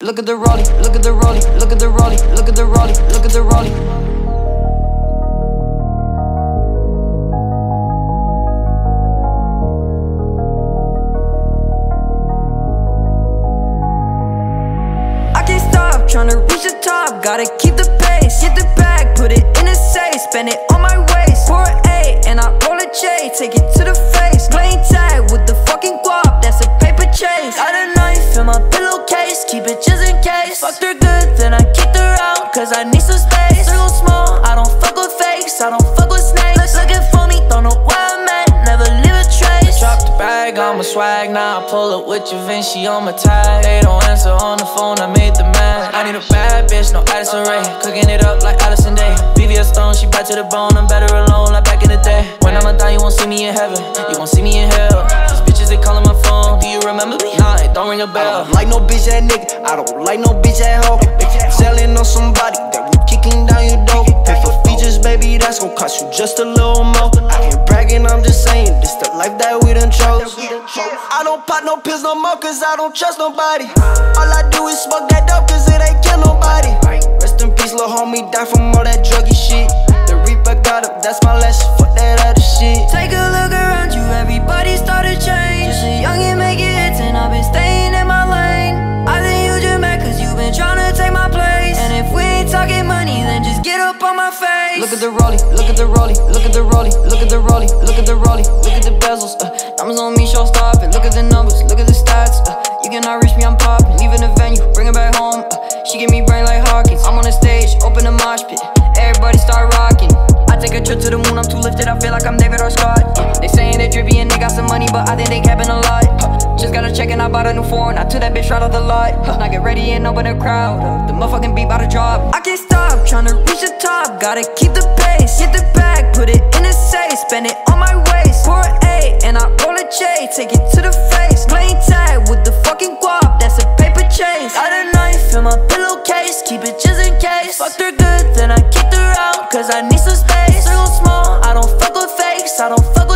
Look at the rollie, look at the rollie, look at the rollie, look at the rollie, look at the rollie. I can't stop trying to reach the top, gotta keep the pace. Get the bag, put it in a safe, spend it on in. Fucked her good, then I kicked her out, cause I need some space. Circle small, I don't fuck with fakes, I don't fuck with snakes. Looking for me, don't know where I'm at, never leave a trace. Drop the bag on my swag, now I pull up with your Vinci on my tag. They don't answer on the phone, I made the man. I need a bad bitch, no Addison Rae. Cooking it up like Allison Day. VVS Stone, she bad to the bone, I'm better alone, like back in the day. When I'm a die, you won't see me in heaven, you won't see me in hell. Ring a I bell. don't like no bitch ass nigga. I don't like no bitch ass hoe. Selling on somebody that we kicking down your door. Pay for features, baby, that's gon' cost you just a little more. I ain't bragging, I'm just saying this the life that we done chose. I don't pop no pills no more, cause I don't trust nobody. All I do is smoke that dope, cause it ain't kill nobody. Rest in peace, little homie, die from all that druggy shit. The Reaper got up, that's my last. Look at the rollie, look at the rollie, look at the rollie, look at the rollie, look at the rollie, look at the bezels. Uh, on me, show stopping. Look at the numbers, look at the stats. Uh, you cannot reach me, I'm popping. Leaving the venue, bring it back home. Uh, she give me brain like Hawkins. I'm on the stage, open the mosh pit. Everybody start rocking. I take a trip to the moon, I'm too lifted, I feel like I'm David or Scott. Yeah, they saying they drippy and they got some money, but I think they capping a lot. Just got to check and I bought a new phone. I took that bitch right out the lot. Now get ready and open the crowd. Uh, the motherfucking beat by the drop. I can't stop tryna reach the top, gotta keep the pace Get the bag, put it in a safe, spend it on my waist. Pour an A and I roll a J, take it to the face. Playing tag with the fucking guap, that's a paper chase. Got a knife in my pillowcase, keep it just in case. Fuck her good, then I kick her out, cause I need some space. Circle small, I don't fuck with fakes, I don't fuck